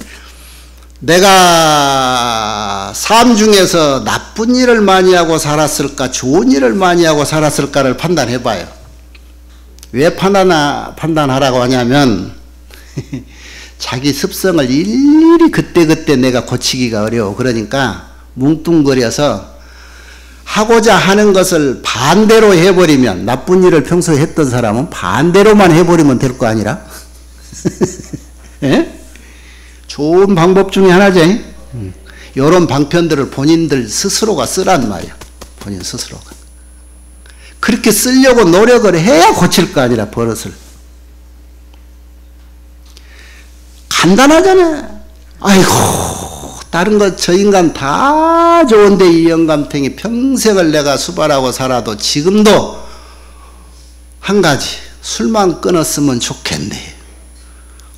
내가 삶 중에서 나쁜 일을 많이 하고 살았을까, 좋은 일을 많이 하고 살았을까를 판단해 봐요. 왜 판단하, 판단하라고 하냐면, (laughs) 자기 습성을 일일이 그때그때 내가 고치기가 어려워. 그러니까 뭉뚱거려서 하고자 하는 것을 반대로 해버리면, 나쁜 일을 평소에 했던 사람은 반대로만 해버리면 될 거 아니라? (laughs) 예? 좋은 방법 중에 하나지. 이런 방편들을 본인들 스스로가 쓰란 말이야. 본인 스스로가. 그렇게 쓰려고 노력을 해야 고칠 거 아니라 버릇을. 간단하잖아. 아이고, 다른 것, 저 인간 다 좋은데 이 영감탱이 평생을 내가 수발하고 살아도 지금도 한 가지, 술만 끊었으면 좋겠네.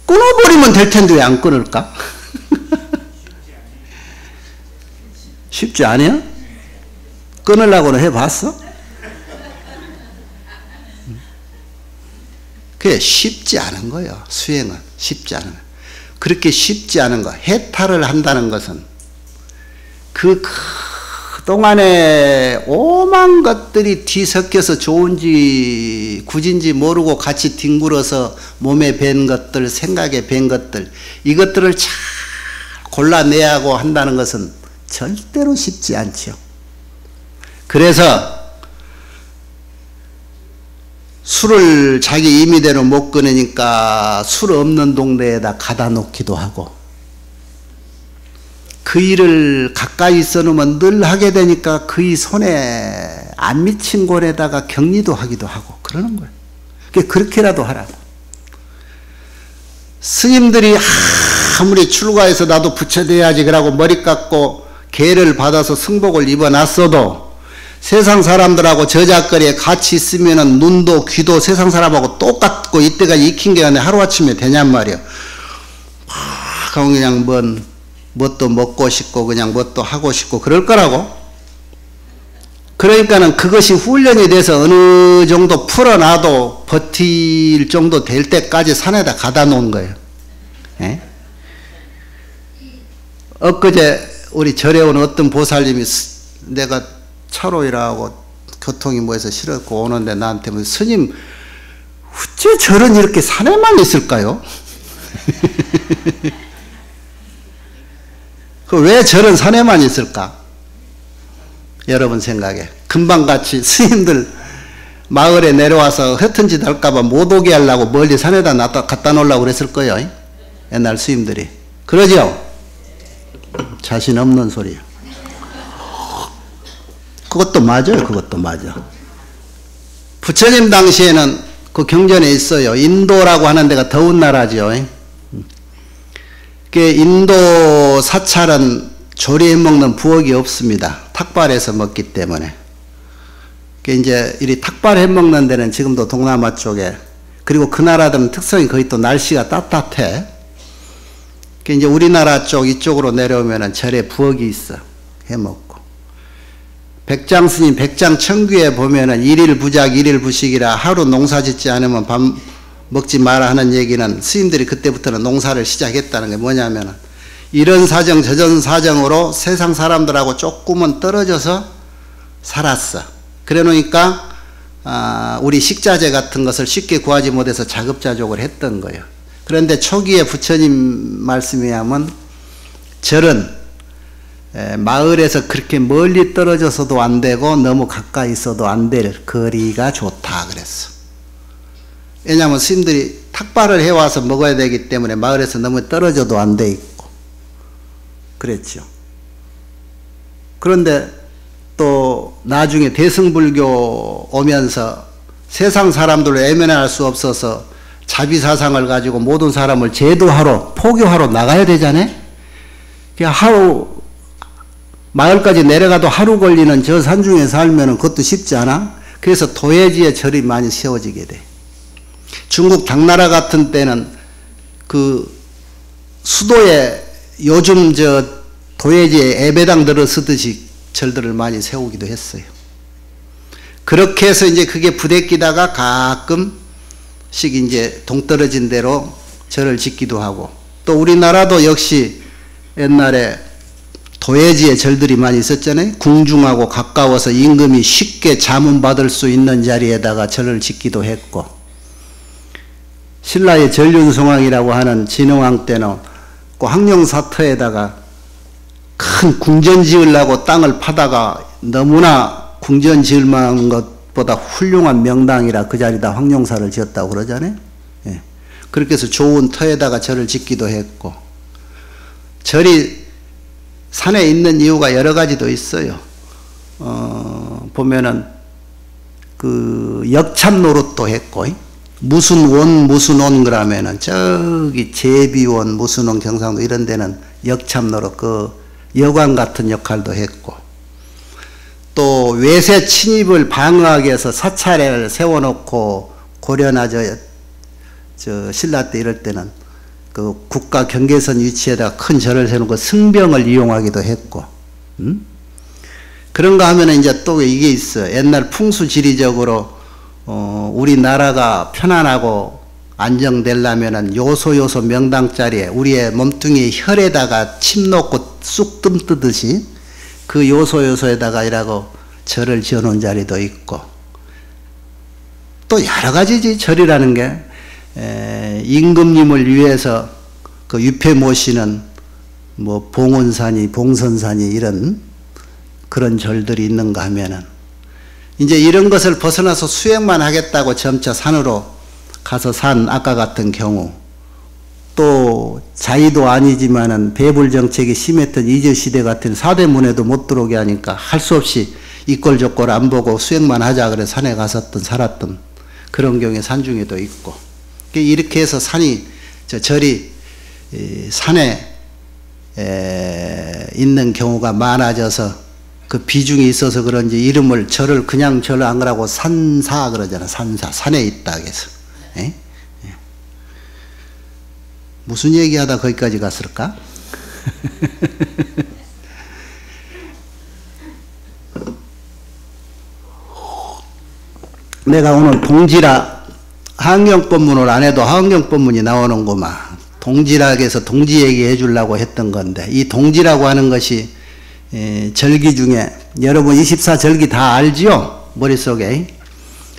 끊어버리면 될 텐데 왜 안 끊을까? (laughs) 쉽지 않아요? 끊으려고는 해봤어? 그게 쉽지 않은 거예요. 수행은 쉽지 않은 거예요. 그렇게 쉽지 않은 거, 해탈을 한다는 것은 그그 동안에 오만 것들이 뒤섞여서 좋은지 굳인지 모르고 같이 뒹굴어서 몸에 밴 것들, 생각에 밴 것들, 이것들을 잘 골라내야 하고 한다는 것은 절대로 쉽지 않죠. 그래서 술을 자기 임의대로 못 끊으니까 술 없는 동네에다 가다 놓기도 하고 그 일을 가까이 써놓으면 늘 하게 되니까 그의 손에 안 미친 곳에다가 격리도 하기도 하고 그러는 거예요. 그렇게라도 하라고. 스님들이 아무리 출가해서 나도 부처돼야지 그러고 머리 깎고 개를 받아서 승복을 입어놨어도 세상 사람들하고 저작거리에 같이 있으면은 눈도 귀도 세상 사람하고 똑같고 이때까지 익힌 게 하루아침에 되냔 말이야. 막 그냥 뭔 뭣도 먹고 싶고 그냥 뭣도 하고 싶고 그럴 거라고. 그러니까는 그것이 훈련이 돼서 어느 정도 풀어놔도 버틸 정도 될 때까지 산에다 가다 놓은 거예요. 예? 엊그제 우리 절에 온 어떤 보살님이 내가 차로 일하고 교통이 뭐해서 싫었고 오는데 나한테 뭐 스님 어째 절은 이렇게 산에만 있을까요? (laughs) 그왜 절은 산에만 있을까? 여러분 생각에 금방같이 스님들 마을에 내려와서 흩은 짓 할까봐 못 오게 하려고 멀리 산에다 놨다 갖다 놓으려고 그랬을 거예요. 옛날 스님들이. 그러죠? 자신 없는 소리야. 그것도 맞아요. 그것도 맞아. 부처님 당시에는 그 경전에 있어요. 인도라고 하는 데가 더운 나라죠. 그 인도 사찰은 조리해 먹는 부엌이 없습니다. 탁발해서 먹기 때문에. 그 이제 이 탁발해 먹는 데는 지금도 동남아 쪽에 그리고 그 나라들은 특성이 거의 또 날씨가 따뜻해. 그 이제 우리나라 쪽 이쪽으로 내려오면은 절에 부엌이 있어. 해 먹고. 백장 스님 백장 청규에 보면은 일일 부작 일일 부식이라 하루 농사 짓지 않으면 밥 먹지 마라 하는 얘기는 스님들이 그때부터는 농사를 시작했다는 게 뭐냐면은 이런 사정 저런 사정으로 세상 사람들하고 조금은 떨어져서 살았어. 그래 놓으니까 아, 우리 식자재 같은 것을 쉽게 구하지 못해서 자급자족을 했던 거예요. 그런데 초기에 부처님 말씀에 하면 절은 마을에서 그렇게 멀리 떨어져서도 안 되고 너무 가까이 있어도 안 될 거리가 좋다 그랬어. 왜냐하면 스님들이 탁발을 해와서 먹어야 되기 때문에 마을에서 너무 떨어져도 안 돼 있고 그랬죠. 그런데 또 나중에 대승불교 오면서 세상 사람들을 애면할 수 없어서 자비사상을 가지고 모든 사람을 제도하러 포교하러 나가야 되잖아요. 하루 마을까지 내려가도 하루 걸리는 저 산중에 살면 그것도 쉽지 않아. 그래서 도예지에 절이 많이 세워지게 돼. 중국 당나라 같은 때는 그 수도에 요즘 저 도예지에 예배당들을 쓰듯이 절들을 많이 세우기도 했어요. 그렇게 해서 이제 그게 부대끼다가 가끔씩 이제 동떨어진 대로 절을 짓기도 하고 또 우리나라도 역시 옛날에 도예지의 절들이 많이 있었잖아요. 궁중하고 가까워서 임금이 쉽게 자문 받을 수 있는 자리에다가 절을 짓기도 했고 신라의 전륜성왕이라고 하는 진흥왕 때는 그 항령사터에다가 큰 궁전 지으려고 땅을 파다가 너무나 궁전 지을 만한 것보다 훌륭한 명당이라 그 자리다 황룡사를 지었다고 그러잖아요. 예. 그렇게 해서 좋은 터에다가 절을 짓기도 했고 절이 산에 있는 이유가 여러 가지도 있어요. 어, 보면은 그 역참 노릇도 했고 무슨 원 무슨 원 그러면은 저기 제비원 무슨 원 경상도 이런 데는 역참 노릇 그 여관 같은 역할도 했고 또 외세 침입을 방어하기 위해서 사찰을 세워놓고 고려나 저, 저 신라 때 이럴 때는 그 국가 경계선 위치에다 큰 절을 세우고 승병을 이용하기도 했고, 음? 그런가 하면 이제 또 이게 있어. 옛날 풍수지리적으로, 어, 우리나라가 편안하고 안정되려면은 요소 요소 명당 자리에 우리의 몸뚱이 혈에다가 침 놓고 쑥 뜸 뜨듯이 그 요소 요소에다가 이라고 절을 지어 놓은 자리도 있고, 또 여러 가지지 절이라는 게. 에, 임금님을 위해서 그 유패 모시는 뭐 봉원산이 봉선산이 이런 그런 절들이 있는가 하면은 이제 이런 것을 벗어나서 수행만 하겠다고 점차 산으로 가서 산 아까 같은 경우 또 자의도 아니지만은 배불 정책이 심했던 이제 시대 같은 사대문에도 못 들어오게 하니까 할 수 없이 이꼴 저꼴 안 보고 수행만 하자 그래 산에 갔었던 살았던 그런 경우에 산중에도 있고. 이렇게 해서 산이 저 절이 산에 있는 경우가 많아져서 그 비중이 있어서 그런지 이름을 절을 그냥 절 안 그러고 산사 그러잖아 산사 산에 있다 해서 에? 예. 무슨 얘기하다 거기까지 갔을까? (laughs) 내가 오늘 동지라 환경법문을 안 해도 환경법문이 나오는구만. 동지락에서 동지 얘기해 주려고 했던 건데 이 동지라고 하는 것이 에, 절기 중에 여러분 24절기 다 알지요? 머릿속에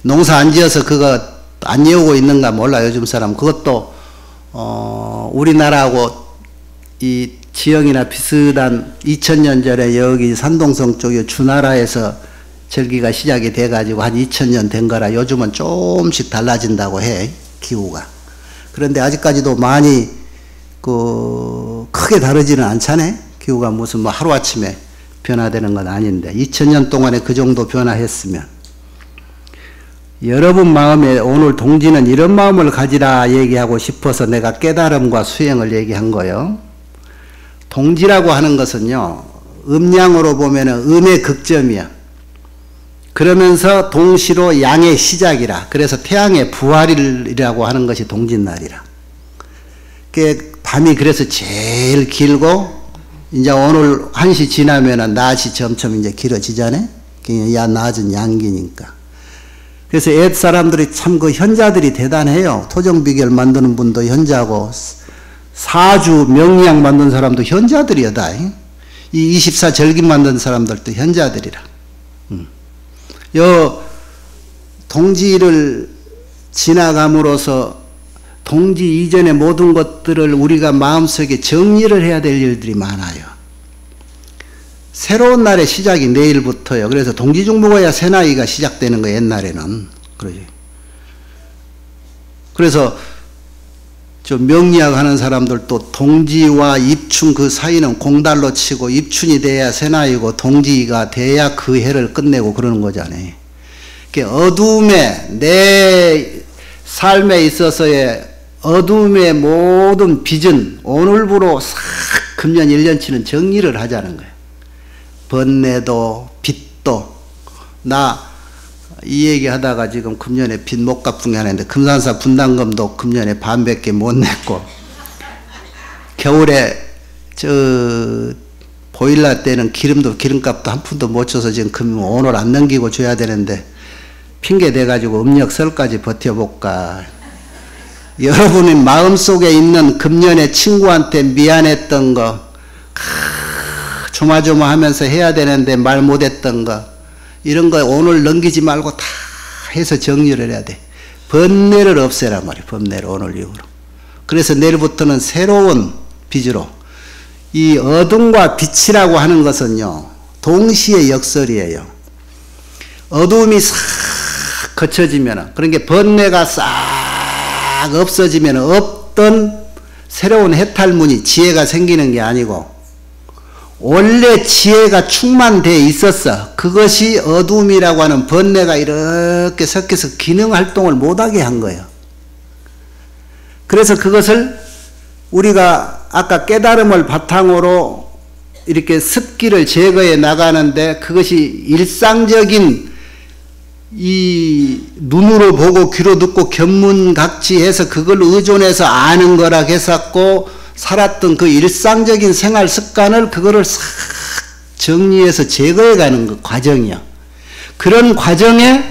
농사 안 지어서 그거 안 외우고 있는가 몰라 요즘 사람 그것도 어, 우리나라하고 이 지형이나 비슷한 2000년 전에 여기 산동성 쪽에 주나라에서 절기가 시작이 돼가지고 한 2000년 된 거라 요즘은 조금씩 달라진다고 해, 기후가. 그런데 아직까지도 많이 그 크게 다르지는 않잖아요. 기후가 무슨 뭐 하루아침에 변화되는 건 아닌데 2000년 동안에 그 정도 변화했으면 여러분 마음에 오늘 동지는 이런 마음을 가지라 얘기하고 싶어서 내가 깨달음과 수행을 얘기한 거요. 동지라고 하는 것은요. 음량으로 보면은 음의 극점이야. 그러면서 동시로 양의 시작이라. 그래서 태양의 부활이라고 하는 것이 동짓날이라. 밤이 그래서 제일 길고 이제 오늘 1시 지나면은 낮이 점점 이제 길어지잖아요. 야 낮은 양기니까. 그래서 옛 사람들이 참 그 현자들이 대단해요. 토정 비결 만드는 분도 현자고 사주 명리학 만든 사람도 현자들이다. 이 24절기 만든 사람들도 현자들이라. 여 동지를 지나감으로써 동지 이전의 모든 것들을 우리가 마음속에 정리를 해야 될 일들이 많아요. 새로운 날의 시작이 내일부터요. 그래서 동지중목어야 새 나이가 시작되는 거 옛날에는. 그러지. 그래서 저 명리학 하는 사람들도 동지와 입춘 그 사이는 공달로 치고 입춘이 돼야 새나이고 동지가 돼야 그 해를 끝내고 그러는 거잖아요. 어둠에 내 삶에 있어서의 어둠의 모든 빚은 오늘부로 싹 금년 1년치는 정리를 하자는 거예요. 번뇌도 빚도 나 이 얘기 하다가 지금 금년에 빚 못 갚은 게 하나인데 금산사 분담금도 금년에 반밖에 못 냈고 겨울에 저 보일러 때는 기름도 기름값도 한 푼도 못 줘서 지금 금 오늘 안 넘기고 줘야 되는데 핑계 대가지고 음력설까지 버텨볼까 여러분의 마음속에 있는 금년에 친구한테 미안했던 거, 조마조마하면서 해야 되는데 말 못했던 거, 이런 거 오늘 넘기지 말고 다 해서 정리를 해야 돼. 번뇌를 없애란 말이야, 번뇌를 오늘 이후로. 그래서 내일부터는 새로운 비주로. 이 어둠과 빛이라고 하는 것은요, 동시에 역설이에요. 어둠이 싹 거쳐지면, 그런 게 번뇌가 싹 없어지면 없던 새로운 해탈문이 지혜가 생기는 게 아니고, 원래 지혜가 충만되어 있었어. 그것이 어둠이라고 하는 번뇌가 이렇게 섞여서 기능 활동을 못하게 한 거예요. 그래서 그것을 우리가 아까 깨달음을 바탕으로 이렇게 습기를 제거해 나가는데 그것이 일상적인 이 눈으로 보고 귀로 듣고 견문각지 해서 그걸 의존해서 아는 거라 했었고 살았던 그 일상적인 생활 습관을 그거를 싹 정리해서 제거해 가는 그 과정이야. 그런 과정에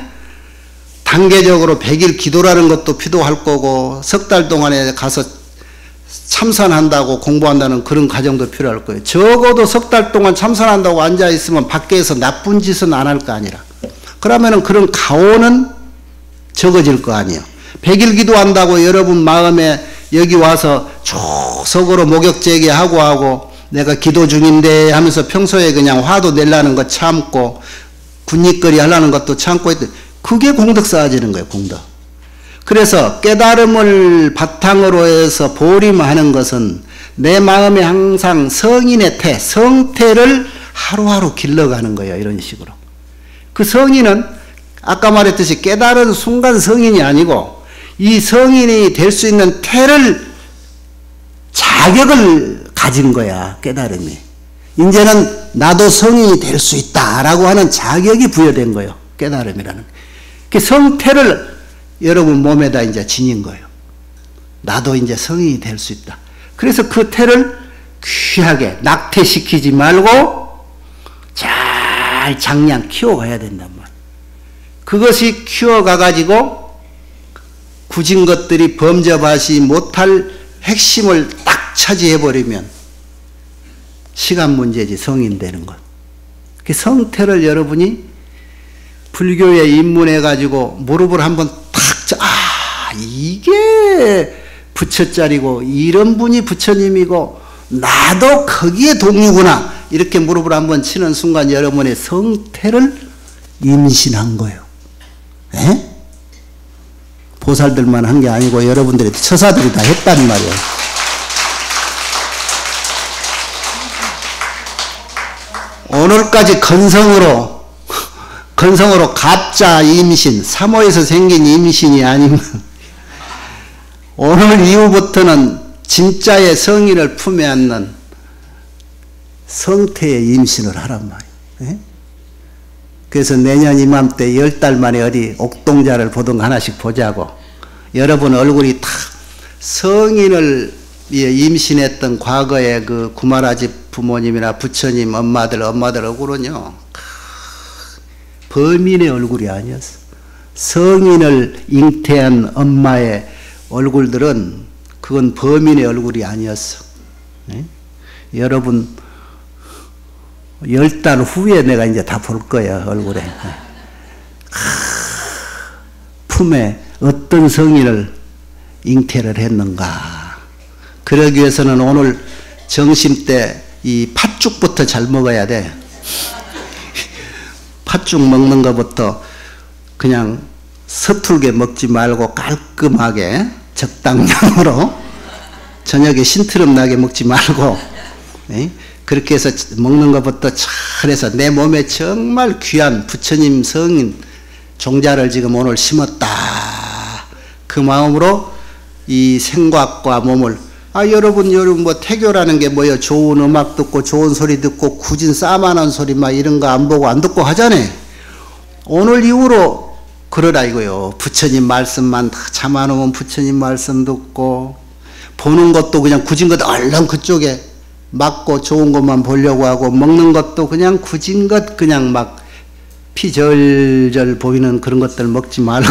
단계적으로 100일 기도라는 것도 필요할 거고 석 달 동안에 가서 참선한다고 공부한다는 그런 과정도 필요할 거예요. 적어도 석 달 동안 참선한다고 앉아 있으면 밖에서 나쁜 짓은 안 할 거 아니라. 그러면은 그런 가오는 적어질 거 아니에요. 100일 기도한다고 여러분 마음에 여기 와서 조석으로 목욕제기 하고 하고 내가 기도 중인데 하면서 평소에 그냥 화도 내려는 거 참고 군입거리 하려는 것도 참고 했더 그게 공덕 쌓아지는 거예요 공덕 그래서 깨달음을 바탕으로 해서 보림하는 것은 내 마음에 항상 성인의 태 성태를 하루하루 길러가는 거예요 이런 식으로 그 성인은 아까 말했듯이 깨달은 순간 성인이 아니고 이 성인이 될 수 있는 태를 자격을 가진 거야 깨달음이. 이제는 나도 성인이 될 수 있다라고 하는 자격이 부여된 거예요 깨달음이라는 그 성태를 여러분 몸에다 이제 지닌 거예요. 나도 이제 성인이 될 수 있다. 그래서 그 태를 귀하게 낙태시키지 말고 잘 장량 키워가야 된단 말이에요 그것이 키워가가지고 굳은 것들이 범접하지 못할 핵심을 딱 차지해버리면 시간 문제지 성인 되는 것. 그 성태를 여러분이 불교에 입문해가지고 무릎을 한번 탁, 아, 이게 부처짜리고, 이런 분이 부처님이고, 나도 거기에 동의구나. 이렇게 무릎을 한번 치는 순간 여러분의 성태를 임신한 거예요. 에? 보살들만 한 게 아니고 여러분들이 처사들이 다 했단 말이에요. 오늘까지 건성으로 건성으로 가짜 임신, 사모에서 생긴 임신이 아니면 오늘 이후부터는 진짜의 성인을 품에 안는 성태의 임신을 하란 말이에요. 예? 그래서 내년 이맘때 열 달 만에 어디 옥동자를 보던 하나씩 보자고. 여러분 얼굴이 다 성인을 임신했던 과거의 그 구마라집 부모님이나 부처님, 엄마들, 엄마들 얼굴은요. 범인의 얼굴이 아니었어. 성인을 잉태한 엄마의 얼굴들은 그건 범인의 얼굴이 아니었어. 네? 여러분 열 달 후에 내가 이제 다 볼 거야, 얼굴에. 품에 어떤 성인을 잉태를 했는가. 그러기 위해서는 오늘 정심 때 이 팥죽부터 잘 먹어야 돼. 팥죽 먹는 것부터 그냥 서툴게 먹지 말고 깔끔하게 적당량으로 저녁에 신트름 나게 먹지 말고 그렇게 해서 먹는 것부터 잘해서 내 몸에 정말 귀한 부처님 성인 종자를 지금 오늘 심었다. 그 마음으로 이 생각과 몸을 아 여러분 여러분 뭐 태교라는 게 뭐예요? 좋은 음악 듣고 좋은 소리 듣고 굳은 싸만한 소리 막 이런 거 안 보고 안 듣고 하잖아요. 오늘 이후로 그러라 이거요. 부처님 말씀만 다 참아놓으면 부처님 말씀 듣고 보는 것도 그냥 굳은 것 얼른 그쪽에 맞고 좋은 것만 보려고 하고 먹는 것도 그냥 굳은 것 그냥 막 피절절 보이는 그런 것들 먹지 말고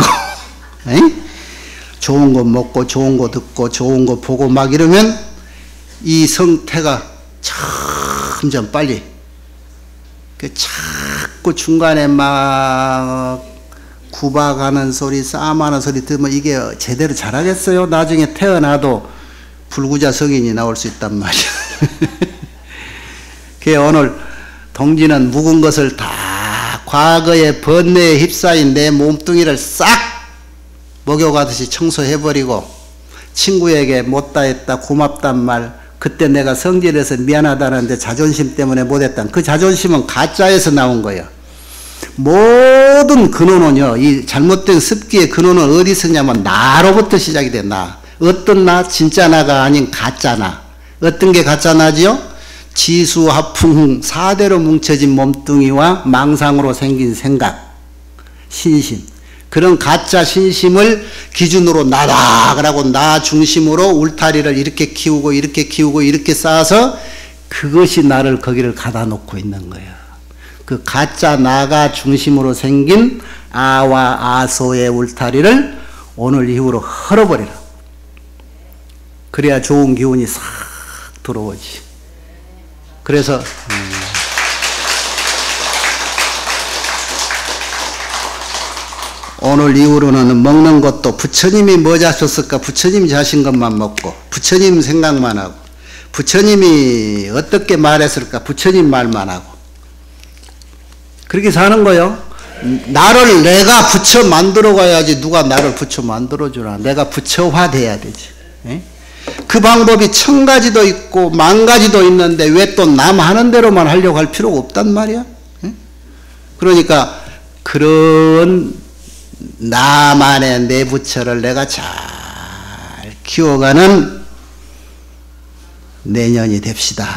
(laughs) 좋은 거 먹고 좋은 거 듣고 좋은 거 보고 막 이러면 이 성태가 점점 빨리 그 자꾸 중간에 막 구박하는 소리 싸움하는 소리 들으면 이게 제대로 잘하겠어요? 나중에 태어나도 불구자 성인이 나올 수 있단 말이야. (laughs) 그 오늘 동지는 묵은 것을 다 과거의 번뇌에 휩싸인 내 몸뚱이를 싹 목욕하듯이 청소해버리고 친구에게 못다 했다 고맙단 말 그때 내가 성질해서 미안하다는데 자존심 때문에 못했다. 그 자존심은 가짜에서 나온 거예요. 모 든 근원은요 이 잘못된 습기의 근원은 어디서 냐면 나로부터 시작이 된다. 어떤 나 진짜 나가 아닌 가짜 나. 어떤 게 가짜 나지요? 지수 화풍 사대로 뭉쳐진 몸뚱이와 망상으로 생긴 생각 신심. 그런 가짜 신심을 기준으로 나다라고 나 중심으로 울타리를 이렇게 키우고 이렇게 키우고 이렇게 쌓아서 그것이 나를 거기를 가다 놓고 있는 거예요. 그 가짜 나가 중심으로 생긴 아와 아소의 울타리를 오늘 이후로 헐어버리라. 그래야 좋은 기운이 싹 들어오지. 그래서 음. 오늘 이후로는 먹는 것도 부처님이 뭐 자셨을까 부처님이 자신 것만 먹고 부처님 생각만 하고 부처님이 어떻게 말했을까 부처님 말만 하고 그렇게 사는 거요 나를 내가 부처 만들어 가야지 누가 나를 부처 만들어 주나 내가 부처화 돼야 되지 에? 그 방법이 천 가지도 있고 만 가지도 있는데 왜 또 남 하는 대로만 하려고 할 필요가 없단 말이야 에? 그러니까 그런 나만의 내 부처를 내가 잘 키워가는 내년이 됩시다.